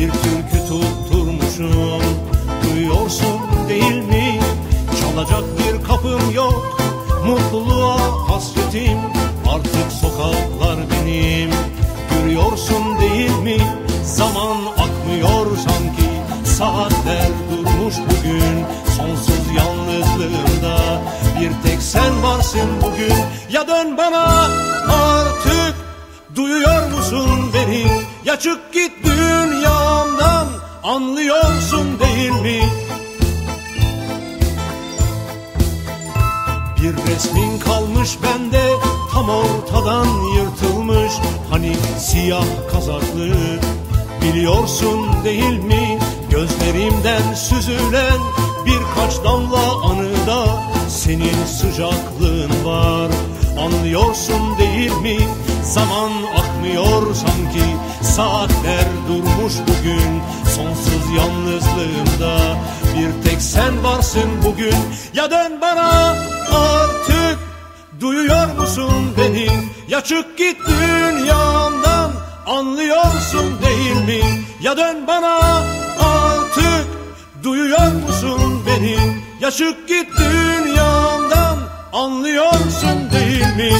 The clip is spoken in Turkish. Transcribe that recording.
bir türkü tutturmuşum. Duyuyorsun değil mi? Çalacak bir kapım yok. Mutluluğa hasretim. Artık sokaklar benim. Görüyorsun değil mi? Zaman akmıyor sanki. Saatler durmuş bugün. Sonsuz yalnızlığımda Bir tek sen varsın bugün. Ya dön bana artık. Duyuyor musun beni? Ya çık Anlıyorsun değil mi? Bir resmin kalmış bende tam ortadan yırtılmış. Hani siyah kazaklı biliyorsun değil mi? Gözlerimden süzülen birkaç damla anıda Senin sıcaklığın var. Anlıyorsun değil mi? Zaman akmıyor sanki. Saatler durmuş bugün Sonsuz yalnızlığımda bir tek sen varsın bugün. Ya dön bana artık. Duyuyor musun beni? Ya çık git dünyamdan Anlıyorsun değil mi? Ya dön bana artık. Duyuyor musun beni? Ya çık git dünyamdan Anlıyorsun değil mi